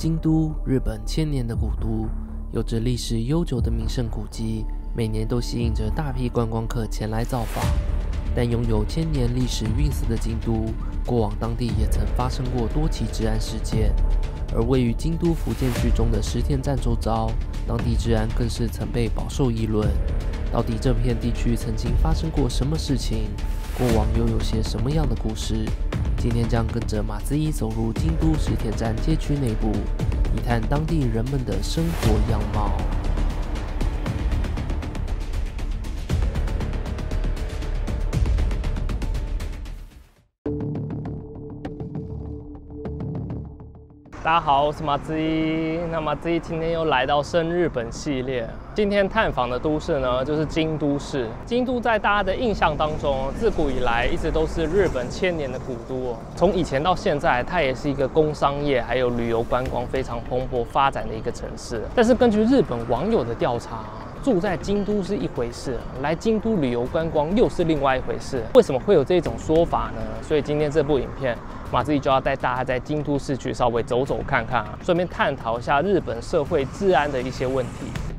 京都，日本千年的古都，有着历史悠久的名胜古迹，每年都吸引着大批观光客前来造访。但拥有千年历史韵思的京都，过往当地也曾发生过多起治安事件。而位于京都福建区中的石田站周遭，当地治安更是曾被饱受议论。到底这片地区曾经发生过什么事情？过往又有些什么样的故事？今天将跟着马子一走入京都石田站街区内部，一探当地人们的生活样貌。大家好，我是马子一。那马子一今天又来到生日本系列，今天探访的都市呢，就是京都市。京都在大家的印象当中，自古以来一直都是日本千年的古都。从以前到现在，它也是一个工商业还有旅游观光非常蓬勃发展的一个城市。但是根据日本网友的调查，住在京都是一回事，来京都旅游观光又是另外一回事。为什么会有这种说法呢？所以今天这部影片。马自己就要带大家在京都市区稍微走走看看啊，顺便探讨一下日本社会治安的一些问题。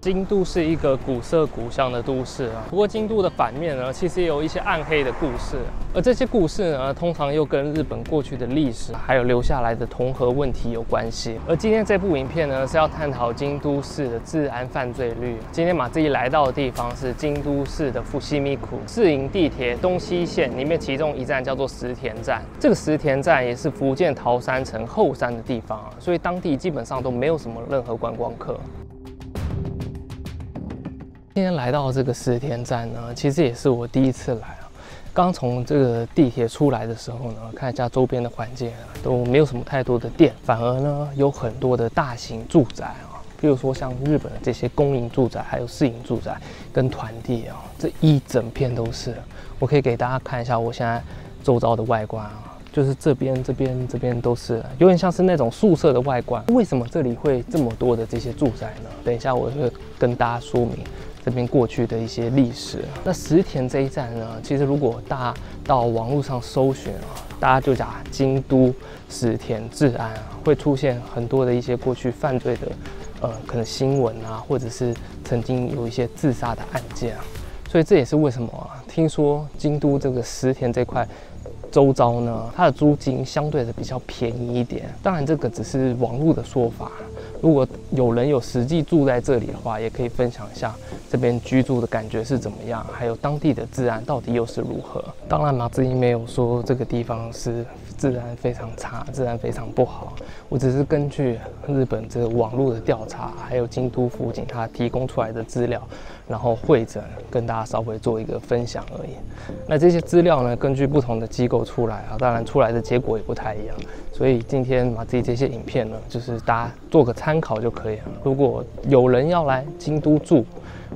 京都是一个古色古香的都市啊，不过京都的反面呢，其实也有一些暗黑的故事，而这些故事呢，通常又跟日本过去的历史还有留下来的同和问题有关系。而今天这部影片呢，是要探讨京都市的治安犯罪率。今天马自己来到的地方是京都市的富西米库市营地铁东西线里面，其中一站叫做石田站。这个石田站也是福建桃山城后山的地方啊，所以当地基本上都没有什么任何观光客。今天来到这个石田站呢，其实也是我第一次来啊。刚从这个地铁出来的时候呢，看一下周边的环境啊，都没有什么太多的店，反而呢有很多的大型住宅啊，比如说像日本的这些公营住宅，还有私营住宅跟团地啊，这一整片都是。我可以给大家看一下我现在周遭的外观啊。就是这边、这边、这边都是，有点像是那种宿舍的外观。为什么这里会这么多的这些住宅呢？等一下我会跟大家说明这边过去的一些历史。那石田这一站呢，其实如果大家到网络上搜寻啊，大家就讲京都石田治安啊，会出现很多的一些过去犯罪的，呃，可能新闻啊，或者是曾经有一些自杀的案件啊。所以这也是为什么啊，听说京都这个石田这块。周遭呢，它的租金相对的比较便宜一点。当然，这个只是网络的说法。如果有人有实际住在这里的话，也可以分享一下这边居住的感觉是怎么样，还有当地的治安到底又是如何。当然，马志英没有说这个地方是治安非常差，治安非常不好。我只是根据日本这个网络的调查，还有京都府警他提供出来的资料。然后会诊跟大家稍微做一个分享而已。那这些资料呢，根据不同的机构出来啊，当然出来的结果也不太一样。所以今天把自己这些影片呢，就是大家做个参考就可以了。如果有人要来京都住，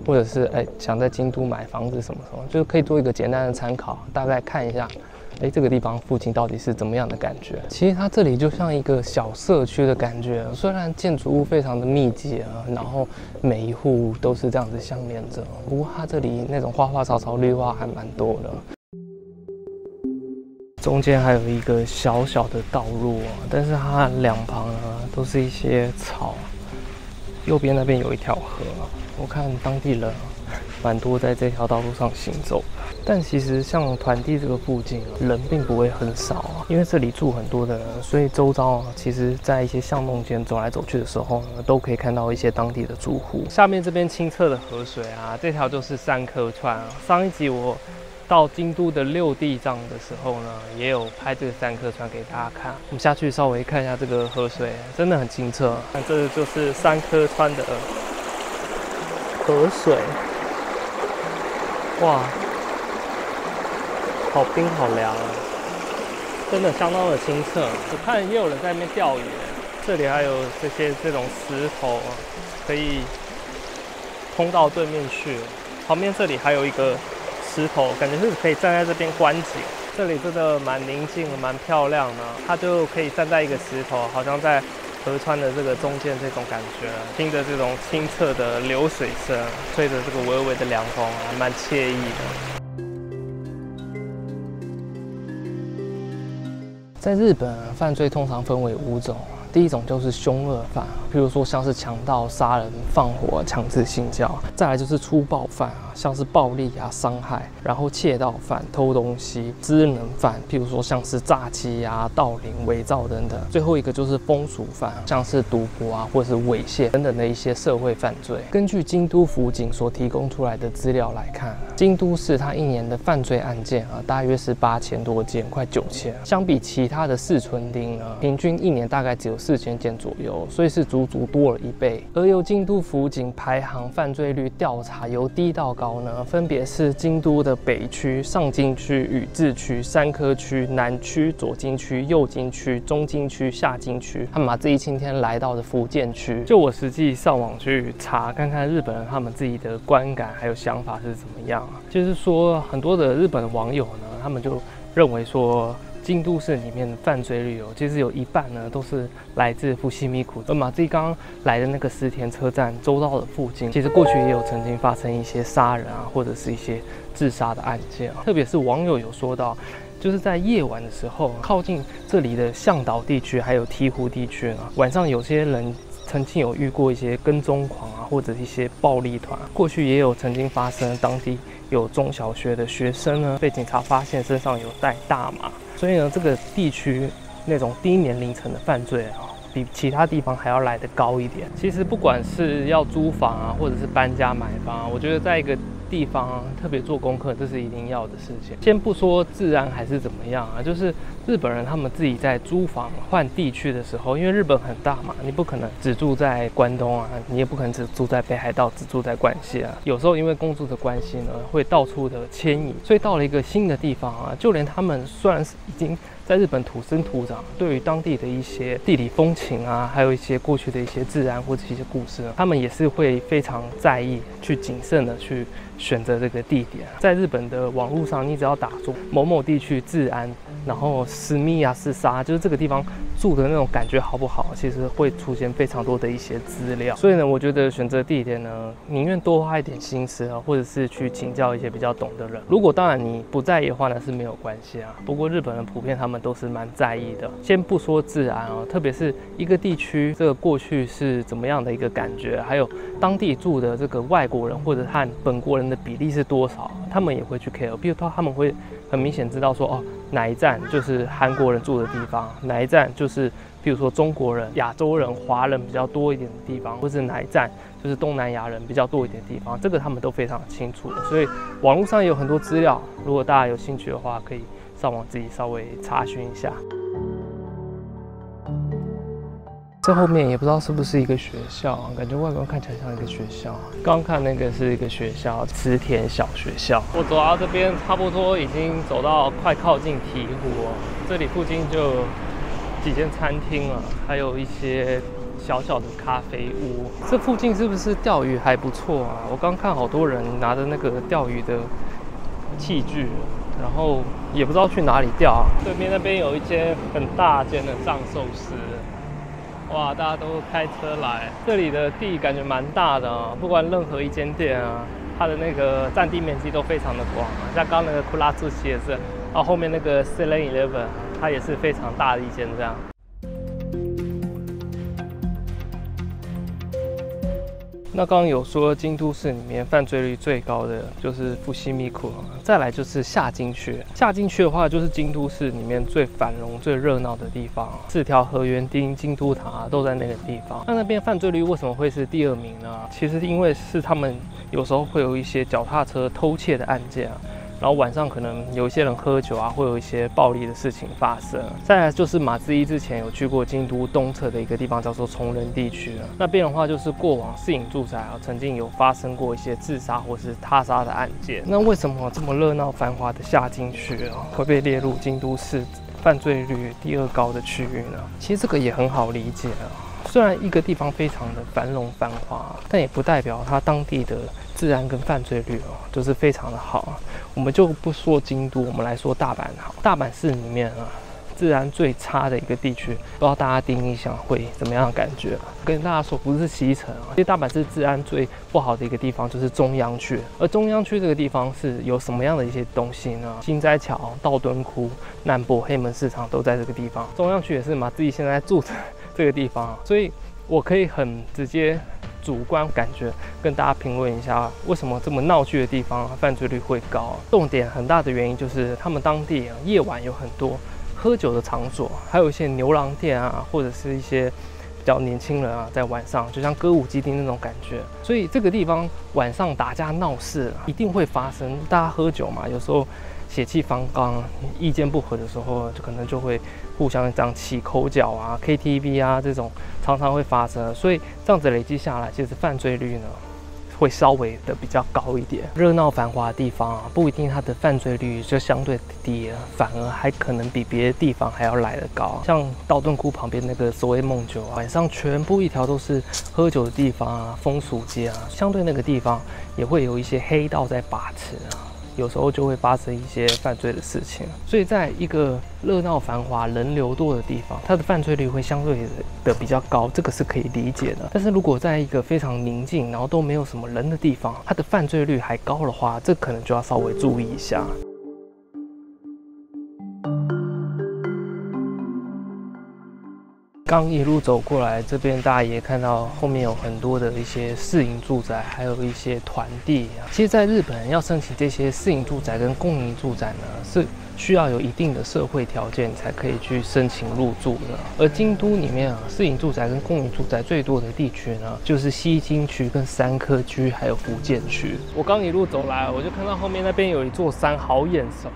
或者是哎想在京都买房子什么什么，就是可以做一个简单的参考，大概看一下。哎，这个地方附近到底是怎么样的感觉？其实它这里就像一个小社区的感觉，虽然建筑物非常的密集啊，然后每一户都是这样子相连着，不过它这里那种花花草草、绿化还蛮多的。中间还有一个小小的道路啊，但是它两旁呢都是一些草，右边那边有一条河，我看当地人。蛮多在这条道路上行走，但其实像团地这个附近人并不会很少啊，因为这里住很多的人，所以周遭啊其实在一些巷弄间走来走去的时候呢，都可以看到一些当地的住户。下面这边清澈的河水啊，这条就是三颗川啊。上一集我到京都的六地藏的时候呢，也有拍这个三颗川给大家看。我们下去稍微看一下这个河水，真的很清澈。那这就是三颗川的河水。哇，好冰好凉啊，真的相当的清澈。我看也有人在那边钓鱼，这里还有这些这种石头，可以通到对面去。旁边这里还有一个石头，感觉是可以站在这边观景。这里真的蛮宁静、蛮漂亮的，它就可以站在一个石头，好像在。河川的这个中间，这种感觉，听着这种清澈的流水声，吹着这个微微的凉风，还蛮惬意的。在日本，犯罪通常分为五种。第一种就是凶恶犯，譬如说像是强盗、杀人、放火、强制性交；再来就是粗暴犯啊，像是暴力啊、伤害；然后窃盗犯、偷东西；知能犯，譬如说像是诈欺啊、盗领、伪造等等；最后一个就是风俗犯，像是赌博啊，或者是猥亵等等的一些社会犯罪。根据京都府警所提供出来的资料来看，京都市它一年的犯罪案件啊，大约是八千多件，快九千。相比其他的四村町呢，平均一年大概只有。四千件左右，所以是足足多了一倍。而由京都府警排行犯罪率调查，由低到高呢，分别是京都的北区、上京区、宇治区、三科区、南区、左京区、右京区、中京区、下京区。他们把这一今天来到的福建区，就我实际上网去查，看看日本人他们自己的观感还有想法是怎么样啊？就是说，很多的日本网友呢，他们就认为说。京都市里面的犯罪率哦，其实有一半呢都是来自伏西米库。而马自刚来的那个石田车站周遭的附近，其实过去也有曾经发生一些杀人啊，或者是一些自杀的案件啊。特别是网友有说到，就是在夜晚的时候，靠近这里的向导地区还有醍醐地区啊，晚上有些人曾经有遇过一些跟踪狂啊，或者一些暴力团。过去也有曾经发生当地有中小学的学生呢，被警察发现身上有带大麻。所以呢，这个地区那种低年龄层的犯罪啊，比其他地方还要来得高一点。其实不管是要租房啊，或者是搬家买房啊，我觉得在一个地方特别做功课，这是一定要的事情。先不说治安还是怎么样啊，就是日本人他们自己在租房换地区的时候，因为日本很大嘛，你不可能只住在关东啊，你也不可能只住在北海道，只住在关西啊。有时候因为工作的关系呢，会到处的迁移，所以到了一个新的地方啊，就连他们虽然是已经。在日本土生土长，对于当地的一些地理风情啊，还有一些过去的一些自然或者一些故事，他们也是会非常在意，去谨慎的去选择这个地点。在日本的网络上，你只要打住某某地区治安，然后私密啊、私杀，就是这个地方住的那种感觉好不好，其实会出现非常多的一些资料。所以呢，我觉得选择地点呢，宁愿多花一点心思啊，或者是去请教一些比较懂的人。如果当然你不在意的话呢，是没有关系啊。不过日本人普遍他们。都是蛮在意的。先不说治安哦，特别是一个地区这个过去是怎么样的一个感觉，还有当地住的这个外国人或者和本国人的比例是多少，他们也会去 care。比如说他们会很明显知道说，哦，哪一站就是韩国人住的地方，哪一站就是比如说中国人、亚洲人、华人比较多一点的地方，或是哪一站就是东南亚人比较多一点的地方，这个他们都非常清楚。所以网络上也有很多资料，如果大家有兴趣的话，可以。上网自己稍微查询一下。这后面也不知道是不是一个学校，感觉外观看起来像一个学校。刚看那个是一个学校，池田小学校。我走到这边，差不多已经走到快靠近醍醐，这里附近就有几间餐厅了，还有一些小小的咖啡屋。这附近是不是钓鱼还不错啊？我刚看好多人拿着那个钓鱼的器具。然后也不知道去哪里钓啊。对面那边有一间很大间的藏寿司，哇，大家都开车来。这里的地感觉蛮大的啊，不管任何一间店啊，它的那个占地面积都非常的广啊。像刚那个库拉兹奇也是，然后后面那个 Seven Eleven，它也是非常大的一间这样。那刚刚有说京都市里面犯罪率最高的就是伏西密库，再来就是下京区。下京区的话，就是京都市里面最繁荣、最热闹的地方，四条河园町、京都塔都在那个地方。那那边犯罪率为什么会是第二名呢？其实因为是他们有时候会有一些脚踏车偷窃的案件啊。然后晚上可能有一些人喝酒啊，会有一些暴力的事情发生。再来就是马自一之前有去过京都东侧的一个地方，叫做崇仁地区那边的话就是过往市影住宅啊，曾经有发生过一些自杀或是他杀的案件。那为什么这么热闹繁华的下京区啊，会被列入京都市犯罪率第二高的区域呢？其实这个也很好理解啊。虽然一个地方非常的繁荣繁华，但也不代表它当地的。治安跟犯罪率哦，都是非常的好。我们就不说京都，我们来说大阪好。大阪市里面啊，治安最差的一个地区，不知道大家第一印象会怎么样的感觉？跟大家说，不是西城啊，其实大阪市治安最不好的一个地方就是中央区。而中央区这个地方是有什么样的一些东西呢？新斋桥、道顿窟、难波、黑门市场都在这个地方。中央区也是嘛，自己现在住的 这个地方，所以我可以很直接。主观感觉跟大家评论一下，为什么这么闹剧的地方犯罪率会高？重点很大的原因就是他们当地啊夜晚有很多喝酒的场所，还有一些牛郎店啊，或者是一些比较年轻人啊，在晚上就像歌舞伎町那种感觉。所以这个地方晚上打架闹事一定会发生。大家喝酒嘛，有时候血气方刚、意见不合的时候，就可能就会互相这样起口角啊、KTV 啊这种。常常会发生，所以这样子累积下来，其实犯罪率呢会稍微的比较高一点。热闹繁华的地方啊，不一定它的犯罪率就相对低，反而还可能比别的地方还要来得高。像道顿窟旁边那个所谓梦酒啊，晚上全部一条都是喝酒的地方啊，风俗街啊，相对那个地方也会有一些黑道在把持啊。有时候就会发生一些犯罪的事情，所以在一个热闹繁华、人流多的地方，它的犯罪率会相对的比较高，这个是可以理解的。但是如果在一个非常宁静，然后都没有什么人的地方，它的犯罪率还高的话，这可能就要稍微注意一下。刚一路走过来，这边大家也看到后面有很多的一些私营住宅，还有一些团地。其实，在日本要申请这些私营住宅跟公营住宅呢，是需要有一定的社会条件才可以去申请入住的。而京都里面啊，私营住宅跟公营住宅最多的地区呢，就是西京区、跟三科区，还有福建区。我刚一路走来，我就看到后面那边有一座山，好眼熟。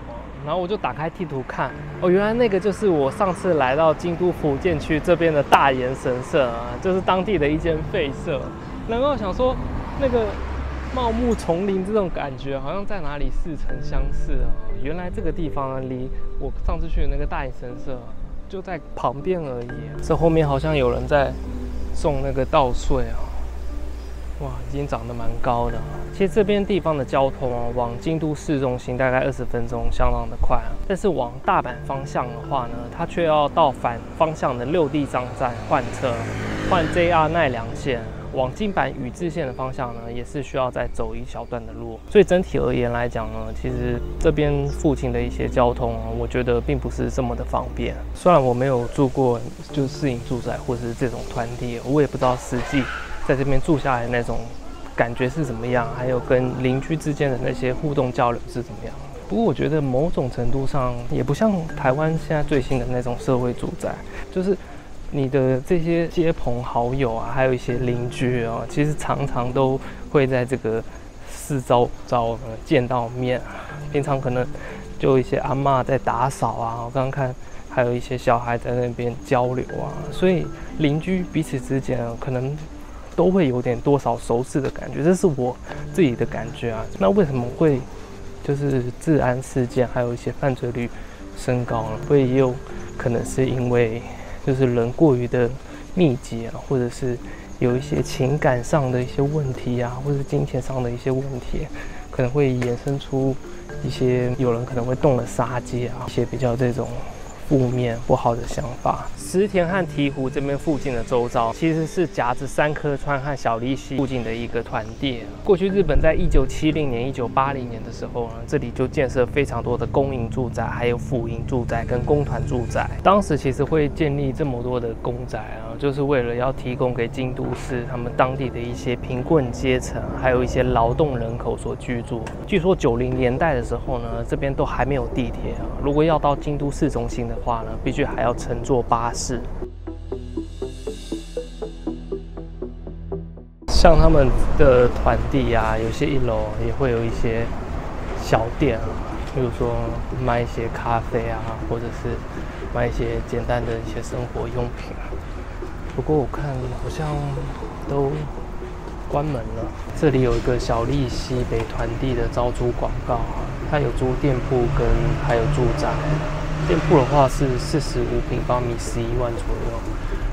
然后我就打开地图看，哦，原来那个就是我上次来到京都福建区这边的大岩神社啊，就是当地的一间废社。然后想说，那个茂木丛林这种感觉，好像在哪里似曾相识啊？原来这个地方离我上次去的那个大岩神社就在旁边而已。这后面好像有人在送那个稻穗啊。哇，已经长得蛮高的。其实这边地方的交通啊，往京都市中心大概二十分钟，相当的快。但是往大阪方向的话呢，它却要到反方向的六地藏站换车，换 JR 奈良线。往金板宇治线的方向呢，也是需要再走一小段的路。所以整体而言来讲呢，其实这边附近的一些交通啊，我觉得并不是这么的方便。虽然我没有住过就私营住宅或者是这种团体，我也不知道实际。在这边住下来那种感觉是怎么样？还有跟邻居之间的那些互动交流是怎么样？不过我觉得某种程度上也不像台湾现在最新的那种社会住宅，就是你的这些街朋好友啊，还有一些邻居啊，其实常常都会在这个四周遭见到面。平常可能就一些阿妈在打扫啊，我刚刚看还有一些小孩在那边交流啊，所以邻居彼此之间可能。都会有点多少熟识的感觉，这是我自己的感觉啊。那为什么会就是治安事件还有一些犯罪率升高呢？会也有可能是因为就是人过于的密集啊，或者是有一些情感上的一些问题啊，或者是金钱上的一些问题，可能会衍生出一些有人可能会动了杀机啊，一些比较这种。负面不好的想法。石田和醍醐这边附近的周遭，其实是夹着三颗川和小利溪附近的一个团地。过去日本在一九七零年、一九八零年的时候呢，这里就建设非常多的公营住宅，还有府营住宅跟公团住宅。当时其实会建立这么多的公宅啊，就是为了要提供给京都市他们当地的一些贫困阶层，还有一些劳动人口所居住。据说九零年代的时候呢，这边都还没有地铁啊，如果要到京都市中心的。话呢，必须还要乘坐巴士。像他们的团地啊，有些一楼也会有一些小店啊，比如说卖一些咖啡啊，或者是卖一些简单的一些生活用品。不过我看好像都关门了。这里有一个小利西北团地的招租广告啊，它有租店铺跟还有住宅。店铺的话是四十五平方米，十一万左右；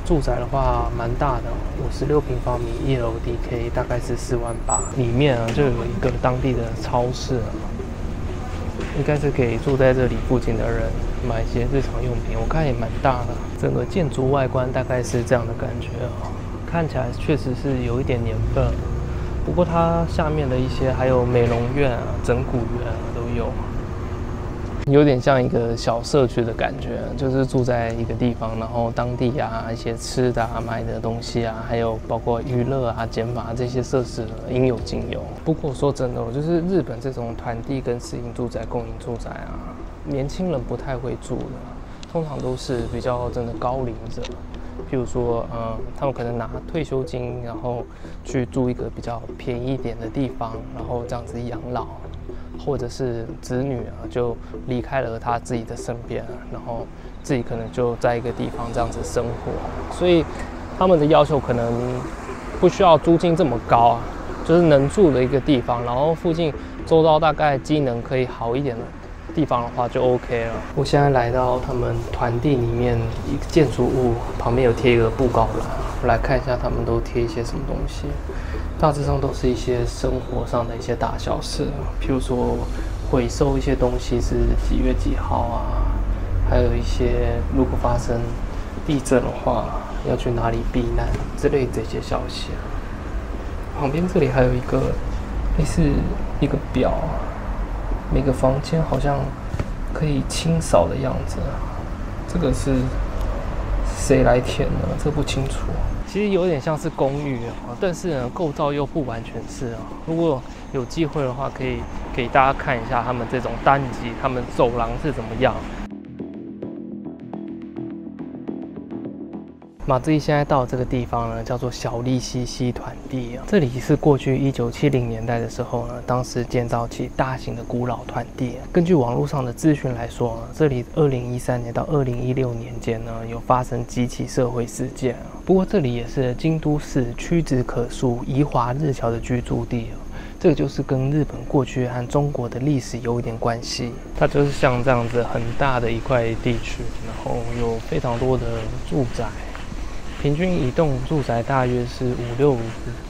住宅的话蛮大的，五十六平方米，一楼 DK 大概是四万八。里面啊就有一个当地的超市，应该是给住在这里附近的人买一些日常用品。我看也蛮大的，整个建筑外观大概是这样的感觉啊，看起来确实是有一点年份。不过它下面的一些还有美容院啊、整骨院啊都有。有点像一个小社区的感觉，就是住在一个地方，然后当地啊一些吃的、啊、买的东西啊，还有包括娱乐啊、减法这些设施应有尽有。不过说真的，我就是日本这种团地跟私营住宅、公营住宅啊，年轻人不太会住的，通常都是比较真的高龄者，譬如说，嗯，他们可能拿退休金，然后去住一个比较便宜一点的地方，然后这样子养老。或者是子女啊，就离开了他自己的身边，然后自己可能就在一个地方这样子生活，所以他们的要求可能不需要租金这么高啊，就是能住的一个地方，然后附近周遭大概机能可以好一点的地方的话就 OK 了。我现在来到他们团地里面一个建筑物旁边有贴一个布告栏，我来看一下他们都贴一些什么东西。大致上都是一些生活上的一些大小事，譬如说回收一些东西是几月几号啊，还有一些如果发生地震的话要去哪里避难之类这些消息。旁边这里还有一个类似一个表，每个房间好像可以清扫的样子，这个是谁来填呢？这不清楚。其实有点像是公寓啊，但是呢，构造又不完全是啊。如果有机会的话，可以给大家看一下他们这种单级，他们走廊是怎么样。马自一现在到这个地方呢，叫做小利西西团地啊。这里是过去一九七零年代的时候呢，当时建造起大型的古老团地。根据网络上的资讯来说，这里二零一三年到二零一六年间呢，有发生几起社会事件不过这里也是京都市屈指可数宜华日侨的居住地这个就是跟日本过去和中国的历史有一点关系。它就是像这样子很大的一块地区，然后有非常多的住宅。平均一栋住宅大约是五六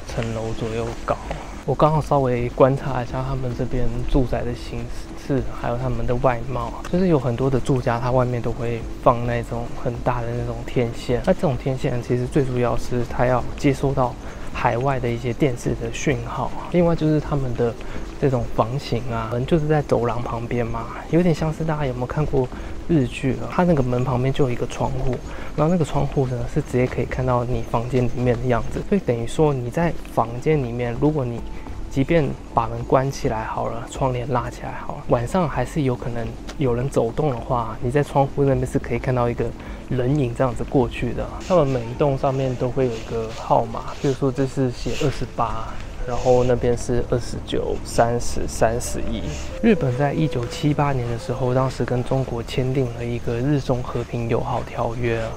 层楼左右高。我刚好稍微观察一下他们这边住宅的形式，还有他们的外貌，就是有很多的住家，它外面都会放那种很大的那种天线。那这种天线其实最主要是它要接收到海外的一些电视的讯号。另外就是他们的这种房型啊，门就是在走廊旁边嘛，有点像是大家有没有看过？日剧啊，它那个门旁边就有一个窗户，然后那个窗户呢是直接可以看到你房间里面的样子，所以等于说你在房间里面，如果你即便把门关起来好了，窗帘拉起来好了，晚上还是有可能有人走动的话，你在窗户那边是可以看到一个人影这样子过去的。他们每一栋上面都会有一个号码，比如说这是写二十八。然后那边是二十九、三十、三十一。日本在一九七八年的时候，当时跟中国签订了一个日中和平友好条约啊，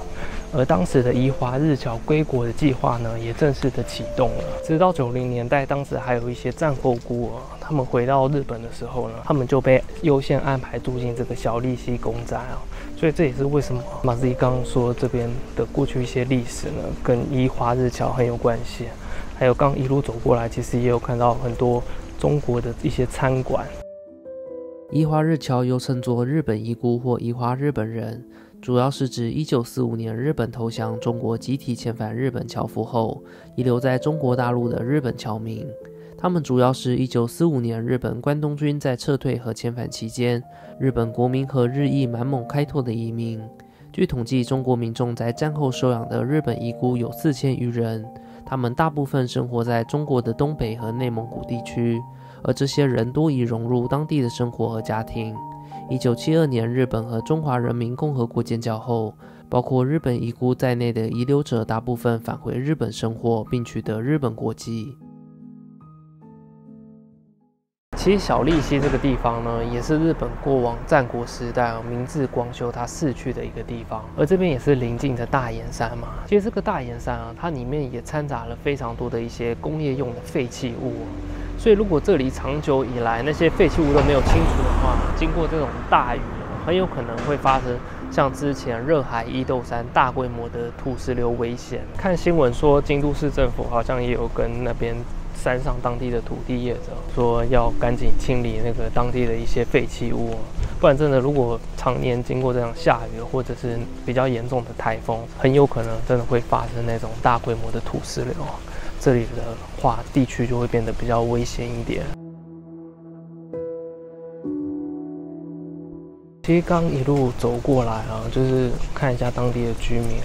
而当时的移华日侨归国的计划呢，也正式的启动了。直到九零年代，当时还有一些战后孤儿，他们回到日本的时候呢，他们就被优先安排住进这个小利息公宅啊。所以这也是为什么马自一刚刚说这边的过去一些历史呢，跟移华日侨很有关系。还有刚一路走过来，其实也有看到很多中国的一些餐馆。移华日侨又称作日本遗孤或移华日本人，主要是指1945年日本投降，中国集体遣返日本侨俘后遗留在中国大陆的日本侨民。他们主要是一945年日本关东军在撤退和遣返期间，日本国民和日裔满蒙开拓的移民。据统计，中国民众在战后收养的日本遗孤有四千余人。他们大部分生活在中国的东北和内蒙古地区，而这些人多已融入当地的生活和家庭。一九七二年，日本和中华人民共和国建交后，包括日本遗孤在内的遗留者大部分返回日本生活，并取得日本国籍。其实小利溪这个地方呢，也是日本过往战国时代啊明治光秀他逝去的一个地方，而这边也是临近的大岩山嘛。其实这个大岩山啊，它里面也掺杂了非常多的一些工业用的废弃物，所以如果这里长久以来那些废弃物都没有清除的话，经过这种大雨，很有可能会发生像之前热海伊豆山大规模的土石流危险。看新闻说，京都市政府好像也有跟那边。山上当地的土地业者说要赶紧清理那个当地的一些废弃物，不然真的如果常年经过这样下雨或者是比较严重的台风，很有可能真的会发生那种大规模的土石流，这里的话地区就会变得比较危险一点。其实刚一路走过来啊，就是看一下当地的居民，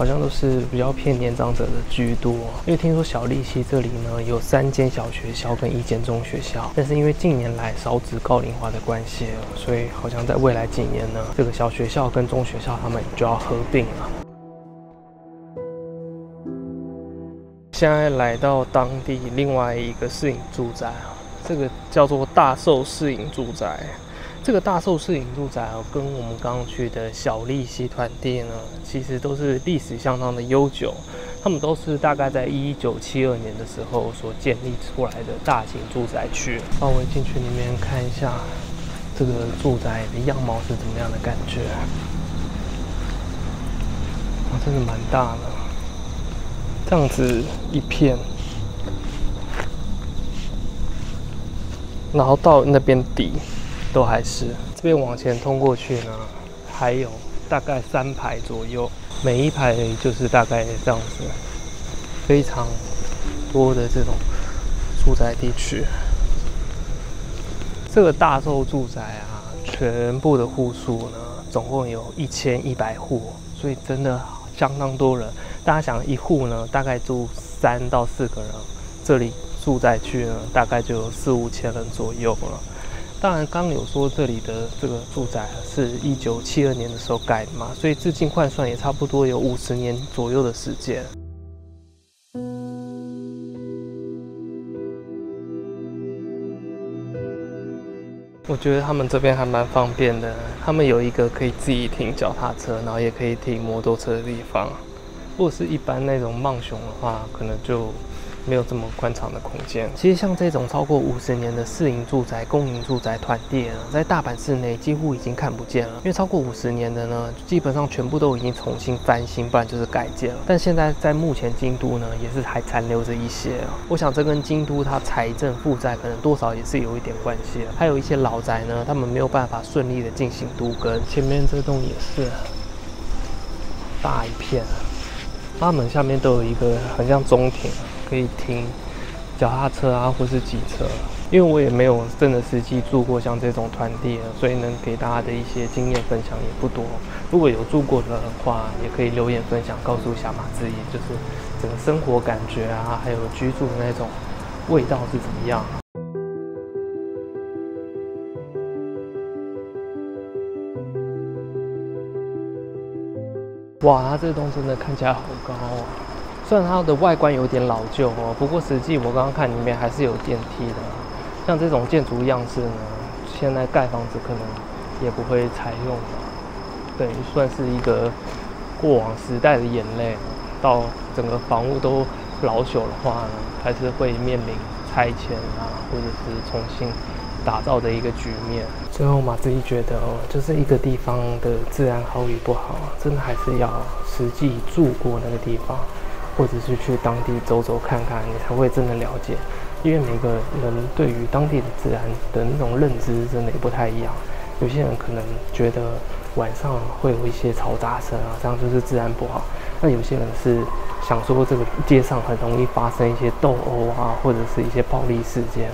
好像都是比较偏年长者的居多。因为听说小利溪这里呢有三间小学校跟一间中学校，但是因为近年来少子高龄化的关系，所以好像在未来几年呢，这个小学校跟中学校他们就要合并了。现在来到当地另外一个适应住宅啊，这个叫做大寿适应住宅。这个大寿适营住宅哦，跟我们刚刚去的小利溪团地呢，其实都是历史相当的悠久。他们都是大概在一九七二年的时候所建立出来的大型住宅区。稍微进去里面看一下，这个住宅的样貌是怎么样的感觉？哇，真的蛮大的，这样子一片，然后到那边底。都还是这边往前通过去呢，还有大概三排左右，每一排就是大概这样子，非常多的这种住宅地区。这个大寿住宅啊，全部的户数呢，总共有一千一百户，所以真的相当多人。大家想，一户呢大概住三到四个人，这里住宅区呢大概就有四五千人左右了。当然，刚有说这里的这个住宅是一九七二年的时候盖的嘛，所以至今换算也差不多有五十年左右的时间。我觉得他们这边还蛮方便的，他们有一个可以自己停脚踏车，然后也可以停摩托车的地方。如果是一般那种梦熊的话，可能就。没有这么宽敞的空间。其实像这种超过五十年的私营住宅、公营住宅团地呢，在大阪市内几乎已经看不见了。因为超过五十年的呢，基本上全部都已经重新翻新，不然就是改建了。但现在在目前京都呢，也是还残留着一些。我想这跟京都它财政负债可能多少也是有一点关系。还有一些老宅呢，他们没有办法顺利的进行都更。前面这栋也是大一片，他们下面都有一个很像中庭。可以停脚踏车啊，或是机车，因为我也没有真的实际住过像这种团地，所以能给大家的一些经验分享也不多。如果有住过的话，也可以留言分享，告诉一下马志毅，就是整个生活感觉啊，还有居住的那种味道是怎么样。哇，它这栋真的看起来好高啊！虽然它的外观有点老旧哦，不过实际我刚刚看里面还是有电梯的。像这种建筑样式呢，现在盖房子可能也不会采用了，等于算是一个过往时代的眼泪。到整个房屋都老朽的话呢，还是会面临拆迁啊，或者是重新打造的一个局面。最后马自己觉得哦，就是一个地方的自然好与不好，真的还是要实际住过那个地方。或者是去当地走走看看，你才会真的了解。因为每个人对于当地的自然的那种认知真的也不太一样。有些人可能觉得晚上会有一些嘈杂声啊，这样就是自然不好。那有些人是想说这个街上很容易发生一些斗殴啊，或者是一些暴力事件，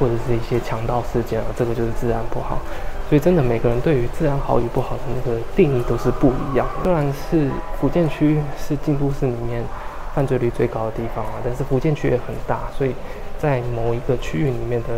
或者是一些强盗事件啊，这个就是自然不好。所以真的每个人对于自然好与不好的那个定义都是不一样的。虽然是福建区是京都市里面。犯罪率最高的地方啊，但是福建区也很大，所以在某一个区域里面的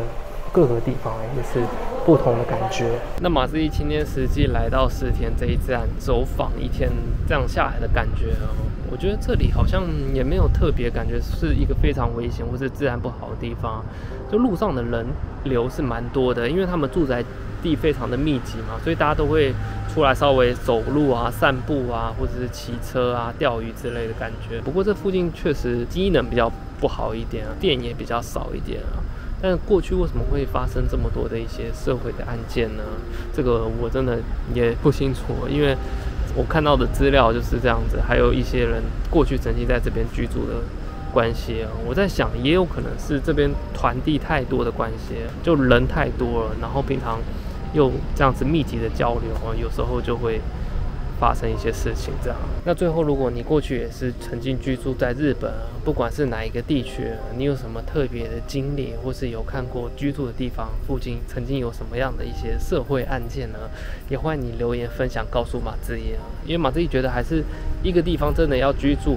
各个地方也是不同的感觉。那马自毅今天实际来到石田这一站走访一天，这样下来的感觉啊，我觉得这里好像也没有特别感觉是一个非常危险或是治安不好的地方，就路上的人流是蛮多的，因为他们住宅地非常的密集嘛，所以大家都会。出来稍微走路啊、散步啊，或者是骑车啊、钓鱼之类的感觉。不过这附近确实机能比较不好一点啊，电也比较少一点啊。但过去为什么会发生这么多的一些社会的案件呢？这个我真的也不清楚，因为我看到的资料就是这样子。还有一些人过去曾经在这边居住的关系啊，我在想，也有可能是这边团地太多的关系，就人太多了，然后平常又这样子密集的交流啊，有时候就会发生一些事情。这样，那最后，如果你过去也是曾经居住在日本，不管是哪一个地区，你有什么特别的经历，或是有看过居住的地方附近曾经有什么样的一些社会案件呢？也欢迎你留言分享，告诉马志毅啊，因为马志毅觉得还是一个地方真的要居住。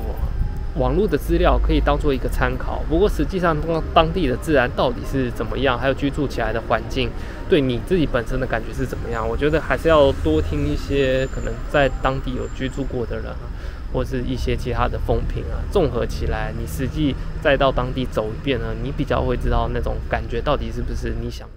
网络的资料可以当做一个参考，不过实际上当当地的自然到底是怎么样，还有居住起来的环境，对你自己本身的感觉是怎么样？我觉得还是要多听一些可能在当地有居住过的人，或是一些其他的风评啊，综合起来，你实际再到当地走一遍呢，你比较会知道那种感觉到底是不是你想。